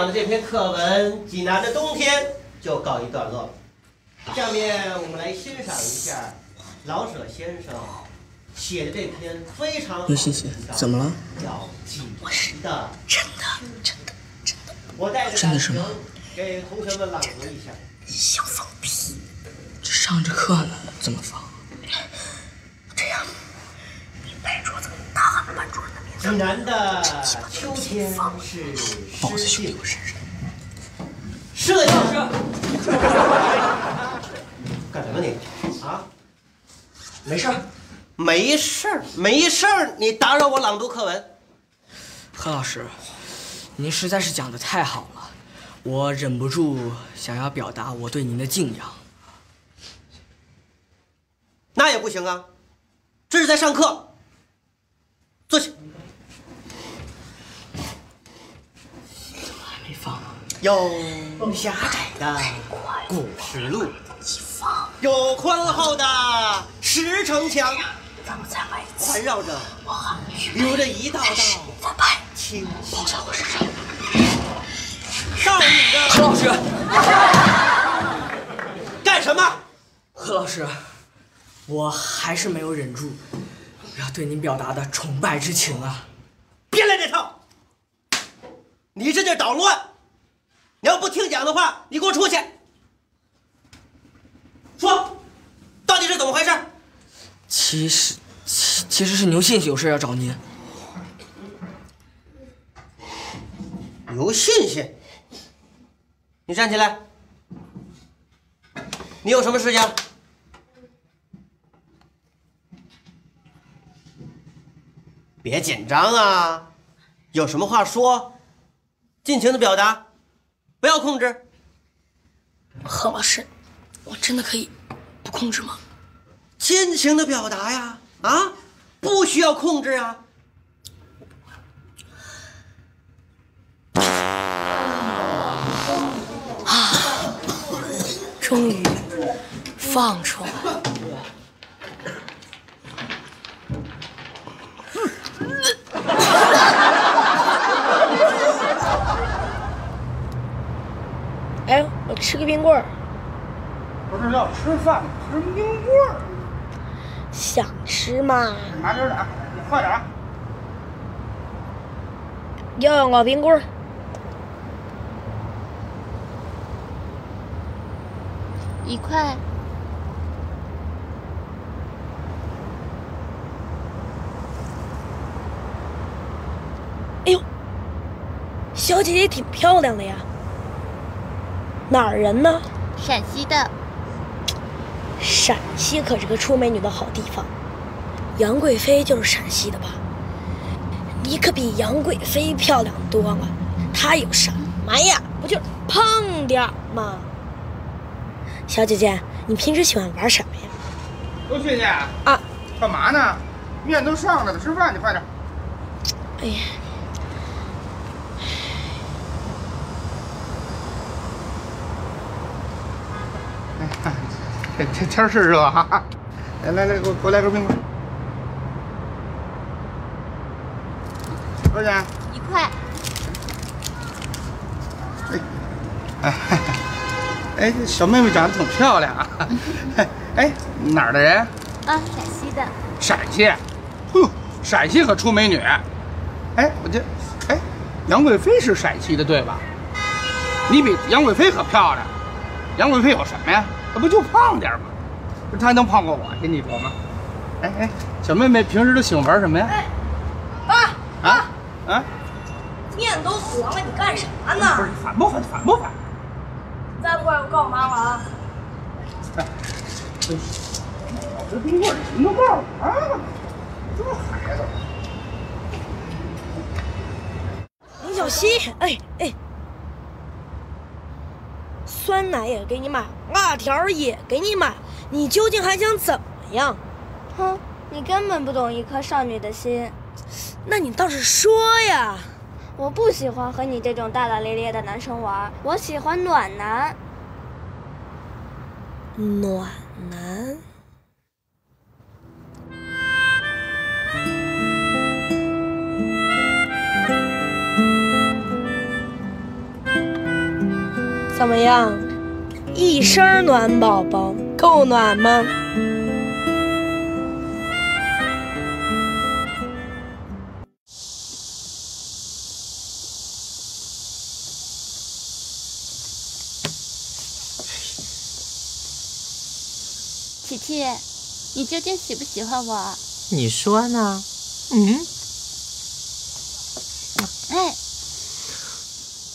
讲的这篇课文《济南的冬天》就告一段落。下面我们来欣赏一下老舍先生写的这篇非常好怎么了？叫《济南的真的，真的，真的，我带着真的是吗感情给同学们朗读一下。想放屁。这上着课呢，怎么放？这样，你拍桌子，大喊班主任的名字。济南的秋天是设计干什么你？啊？没事儿。没事儿，没事儿，你打扰我朗读课文。何老师，您实在是讲的太好了，我忍不住想要表达我对您的敬仰。那也不行啊，这是在上课。坐下。还没放啊？有狭窄的古石路，有宽厚的石城墙。环绕着，留着一道道。清晰上。倒映着。何老师，干什么？何老师，我还是没有忍住要对您表达的崇拜之情啊！别来这套！你这叫捣乱！你要不听讲的话，你给我出去！说，到底是怎么回事？其实，其其实是牛信有事要找您。牛信信，你站起来。你有什么事情？别紧张啊，有什么话说，尽情的表达，不要控制。何老师，我真的可以不控制吗？尽情的表达呀，啊，不需要控制啊。终于放出来了。哎，我吃个冰棍儿，不是要吃饭，吃冰棍儿。想吃吗？拿点点，你快点。要个冰棍儿。一块。哎呦，小姐姐挺漂亮的呀。哪儿人呢？陕西的，陕西可是个出美女的好地方。杨贵妃就是陕西的吧？你可比杨贵妃漂亮多了。她有什么呀？不就是胖点儿吗？小姐姐，你平时喜欢玩什么呀？刘谢谢，啊，干嘛呢？面都上来了，吃饭去，快点。哎呀，这这天儿是热哈。来来来，给我给我来根冰棍儿。多少钱？一块。哎，哎，这小妹妹长得挺漂亮啊。哎，哪儿的人？啊，陕西的。陕西。哎呦，陕西可出美女。哎，我这，哎，杨贵妃是陕西的对吧？你比杨贵妃可漂亮。杨贵妃有什么呀？她不就胖点吗？不是她还能胖过我跟？你说吗？哎哎，小妹妹平时都喜欢玩什么呀？哎爸，啊啊！面都黄了，你干啥呢不呢是？烦不烦？烦不烦？再不乖，我告诉妈妈啊！哎，这这冰棍儿什么都告诉我啊！这孩子。林小溪，哎哎，酸奶也给你买，辣条也给你买，你究竟还想怎么样？哼，你根本不懂一颗少女的心。那你倒是说呀！我不喜欢和你这种大大咧咧的男生玩，我喜欢暖男。暖男。怎么样？一身暖宝宝够暖吗？琪琪，你究竟喜不喜欢我？你说呢？嗯哎，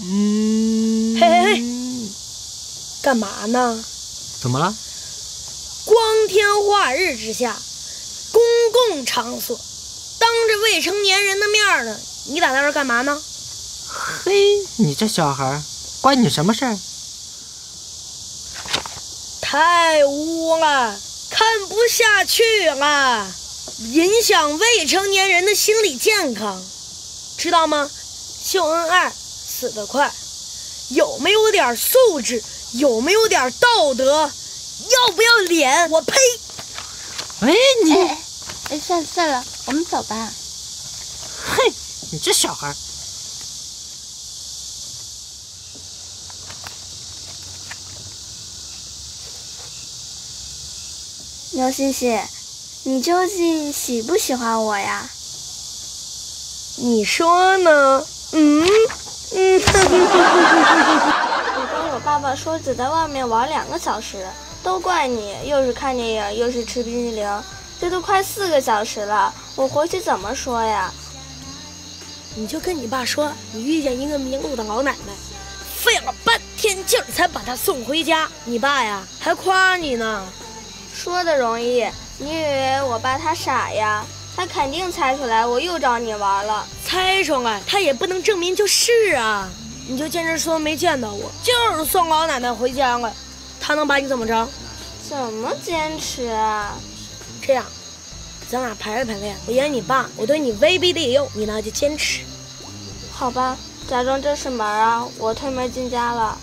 嗯，干嘛呢？怎么了？光天化日之下，公共场所，当着未成年人的面儿呢，你在这儿干嘛呢？嘿，你这小孩儿，关你什么事儿？太污了，看不下去了，影响未成年人的心理健康，知道吗？秀恩爱死得快，有没有点素质？有没有点道德？要不要脸？我呸！哎，你，哎哎，算了算了，我们走吧。嘿，你这小孩儿，牛欣欣，你究竟喜不喜欢我呀？你说呢？嗯嗯，爸爸说只在外面玩两个小时，都怪你，又是看电影，又是吃冰淇淋，这都快四个小时了，我回去怎么说呀？你就跟你爸说，你遇见一个迷路的老奶奶，费了半天劲儿才把她送回家。你爸呀，还夸你呢。说的容易，你以为我爸他傻呀？他肯定猜出来我又找你玩了。猜出来，他也不能证明就是啊。你就坚持说没见到我，就是送老奶奶回家了。他能把你怎么着？怎么坚持啊？这样，咱俩排练排练。我演你爸，我对你威逼利诱，你呢就坚持。好吧，假装这是门啊，我推门进家了。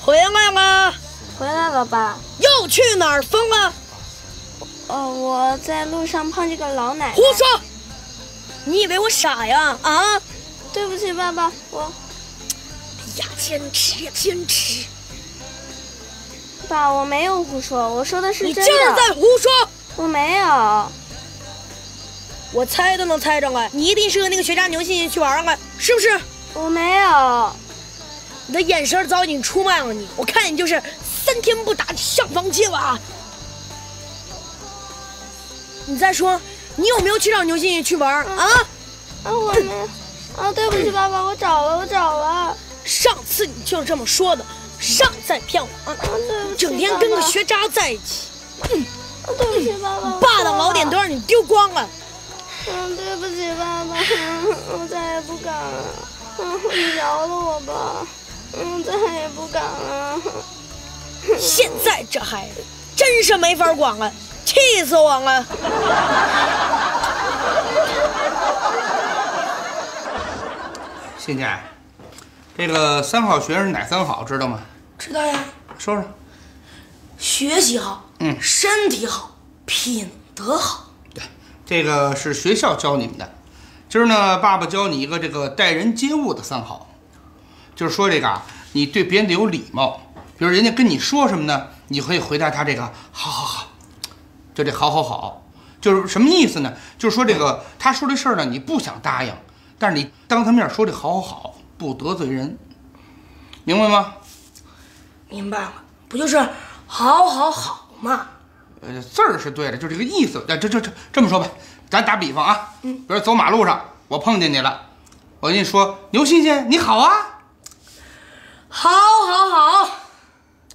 回来了，回来了吧？又去哪儿疯了？哦，我在路上碰见个老奶奶。胡说！你以为我傻呀？啊！对不起，爸爸，我哎呀，坚持呀，坚持！爸，我没有胡说，我说的是你真的。你就是在胡说！我没有。我猜都能猜出来，你一定是和那个学渣牛欣欣去玩了，是不是？我没有。你的眼神早已经出卖了你，我看你就是三天不打上房揭瓦。你再说，你有没有去找牛欣欣去玩啊？啊，我没。啊，对不起，爸爸，我找了，我找了。上次你就是这么说的，上再骗我啊！啊，对不起，整天跟个学渣在一起，嗯，啊，对不起，爸爸。爸的老点都让你丢光了。嗯，对不起，爸爸，嗯我再也不敢了。嗯，你饶了我吧。嗯，再也不敢了。现在这孩子真是没法管了，气死我了！欣姐，这个三好学生哪三好知道吗？知道呀，说说。学习好，嗯身体好，品德好。对，这个是学校教你们的。今儿呢，爸爸教你一个这个待人接物的三好，就是说这个啊，你对别人得有礼貌。比如人家跟你说什么呢，你可以回答他这个好好好，就这好好好，就是什么意思呢？就是说这个他说这事儿呢，你不想答应，但是你当他面说这好好好，不得罪人，明白吗？明白了，不就是好好好吗？呃，字儿是对的，就这个意思。呃，这这这这么说吧，咱打比方啊，嗯，比如走马路上，我碰见你了，我跟你说，牛欣欣你好啊，好，好，好，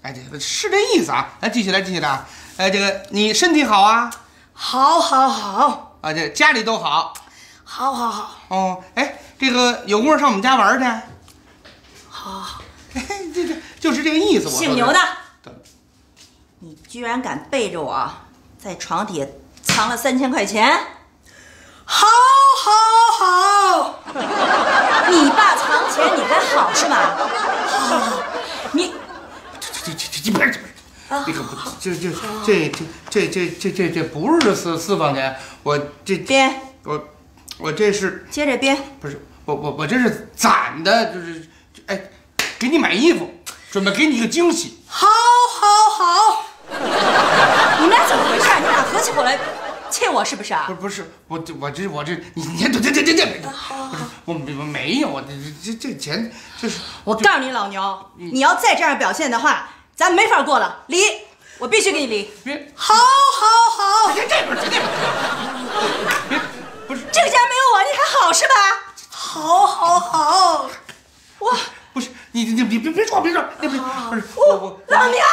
哎，这个是这意思啊。来，继续来，继续来啊。哎，这个你身体好啊，好，好，好，啊，这家里都好好，好，好，哦。哎，这个有空上我们家玩去。好，好好。哎，这这就是这个意思。我姓牛的，你居然敢背着我在床底下藏了三千块钱？好，好，好！你爸藏钱，你还好是吧？好，你这这这这别这那个不，这这这这这这这这不是这私私房钱，我这编，我我这是接着编。不是我我我这是攒的，就是哎，给你买衣服，准备给你一个惊喜。好，好，好！你们俩怎么回事？你俩合起伙来气我是不是啊不？是不是，我这我这我这你你这这这这这，不是我没我没有，这这这钱就是我告诉你，老牛，你要再这样表现的话，咱没法过了，离！我必须给你离。别好，好，好！这这边这边，别不是这个家没有我，你还好是吧？好，好，好！哇，不是你你你别别撞别撞，别别不是我我老娘，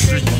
Sydney.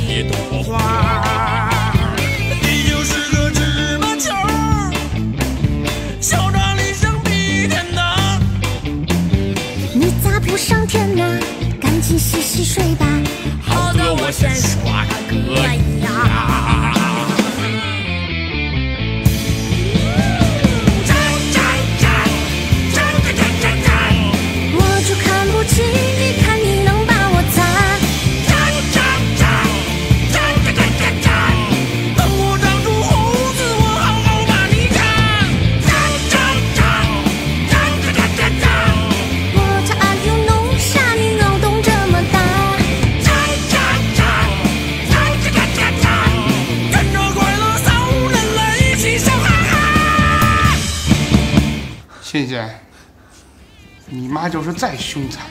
就是再凶残，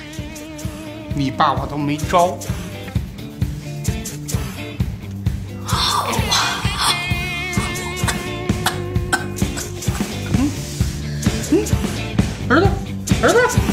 你爸爸都没招。嗯。儿子，儿子。